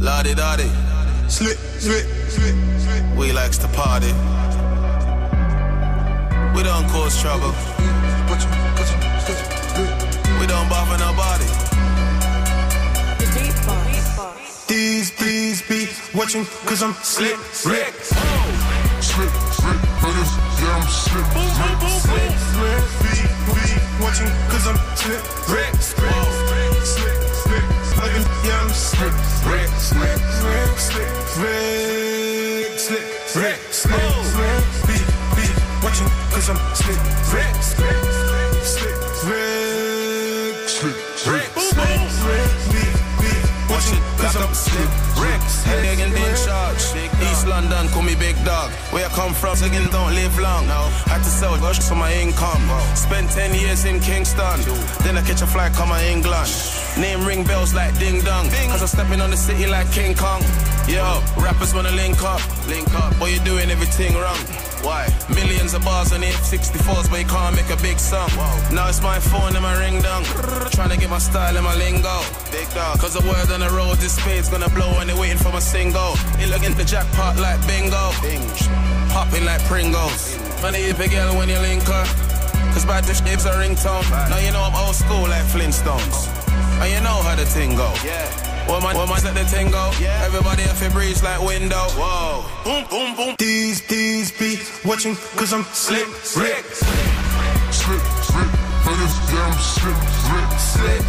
La Di Da Di. Slick, slick, slick, slick. We likes to party. We don't cause trouble. We don't bother nobody. These bees be watching cause I'm slick, slick. Slick, slick, brothers, yeah, I'm slick, slick, Slick, be, be watching cause I'm slick, slick, slick, Again, yeah, I'm slick, slick, slick, slick, slick, slick, slick, slick, slick. Be, be watching cause I'm slick, slick, slick, slick, slick, slick, slick. slick, slick. Be, be watching cause I'm slick, Rex, head again in charge. London, call me big dog. Where I come from, so again don't live long. Had to sell drugs for my income. Spent 10 years in Kingston. Then I catch a flight, come to England. Name ring bells like ding dong. Ding. Cause I'm stepping on the city like King Kong. Yo, rappers wanna link up. Link up. Boy, you're doing everything wrong. Why? Millions of bars on it, 64s, but you can't make a big song. Now it's my phone and my ring down. Trying to get my style and my lingo. Big dog. Cause the word on the road, this spade's gonna blow and they waiting for my single. They looking the jackpot like bingo. Popping like Pringles. Money if a girl when you link her. Cause bad bitch gives a ringtone. Now you know I'm old school like Flintstones. And you know how the thing go. Yeah. Well, my, well, my let the thing go. Yeah. Everybody have to breeze like window. Whoa. Boom, boom, boom. These, these be watching cause I'm slick, slick, Slick, slick, brothers, yeah, I'm slick, slick, slick,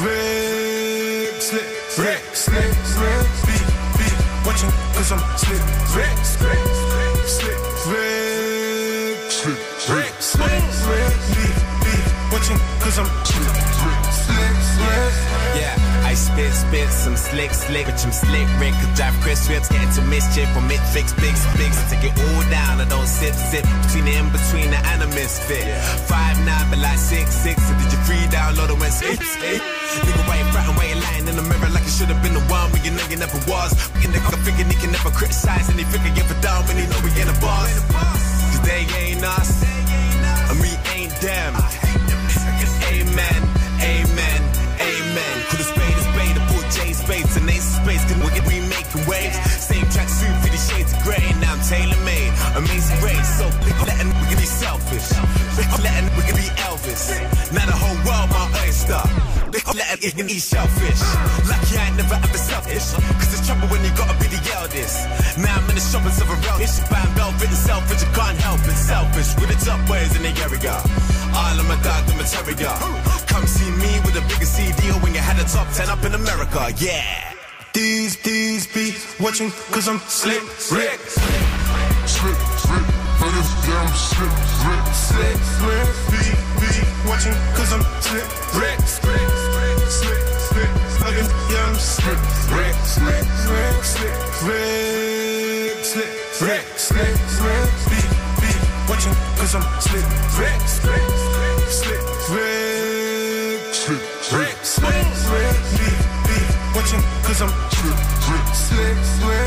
Rick, slip, Rick, slip, Rick, beat, beat, watching, cause I'm slip, Rick, slip, slip, Rick, slip, Rick, slip, Rick, beat, beat, watching, cause I'm slip, Rick, slip, slip, yeah. I spit, spit, some slick, slick, but I'm slick Rick. could drive Chris Rips, get into mischief, or mid fix, fix, fix. I take it all down, I don't sip sip between the in between the and animus misfit. Five, nine, but like six, six, did you free download and went skip, skip? Nigga, why you frontin', why you lying in the mirror like you should've been the one when you know you never was? In the nigga figure he can never criticize, and he figure give a down when he know we in the boss. Cause they ain't us, and we ain't them. Amen, amen, amen. Could have spade a spade, I put J spades and ace of spades. Can we get remaking waves? Same track suit for the shades of grey. and Now I'm tailor made, amazing race. So pick letting we can be selfish. Pick letting we can be Elvis. Now Letting it can eat. Lucky I ain't never ever selfish. Cause it's trouble when you gotta be the eldest. Now I'm in the shopping of a relish. Buying velvet and selfish, you can't help it. Selfish with the top boys in the area. All of my dog, the material. Come see me with a bigger CD when you had a top 10 up in America. Yeah. These, these be watching cause I'm slick, slick, slick, slick, yeah, I'm slick, slick, slick, slick. Rick, slip, Rick, slip, Rick, slip, beat, what you, cause I'm slip, Rick, slip, slip, Rick, slip, Rick, slip, Rick, beat, beat, what you, cause I'm slip, Rick, slip, slip,